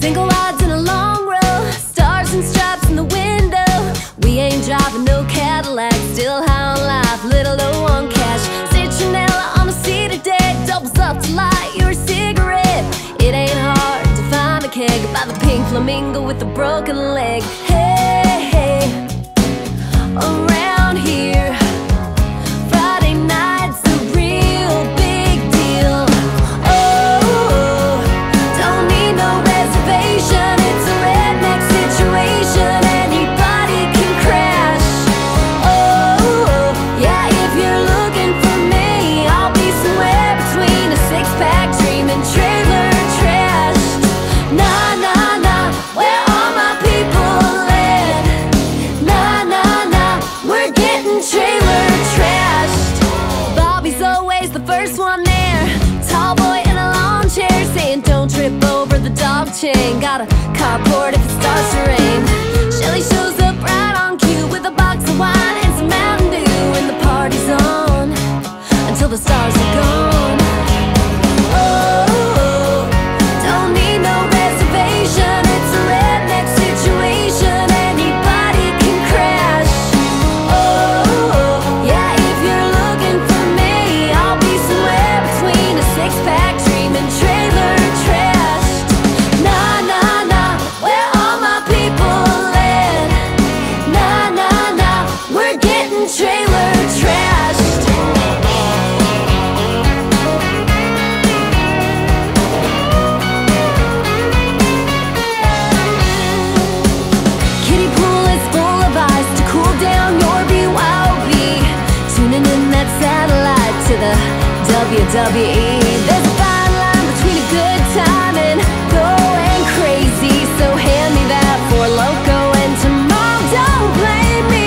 Single odds in a long row, stars and stripes in the window. We ain't driving no Cadillac, still high on life, little low one cash. Citronella on the seat of deck, doubles up to light your cigarette. It ain't hard to find a keg by the pink flamingo with a broken leg. Hey, hey. Chain. Got a carport if it starts to rain. Shelly shows up right on cue with a box of wine and some Mountain Dew, and the party's on until the stars WWE. There's a fine line between a good time and going crazy. So hand me that Four Loko and tomorrow don't blame me.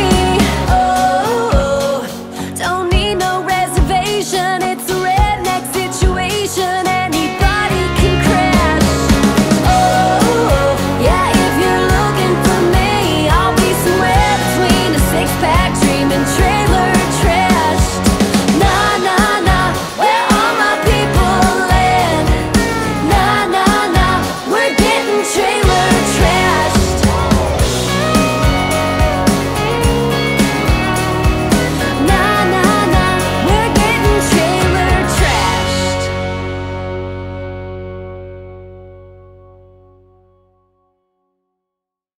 Oh, don't need no reservation. It's a redneck situation. Anybody can crash. Oh, yeah, if you're looking for me, I'll be somewhere between a six pack.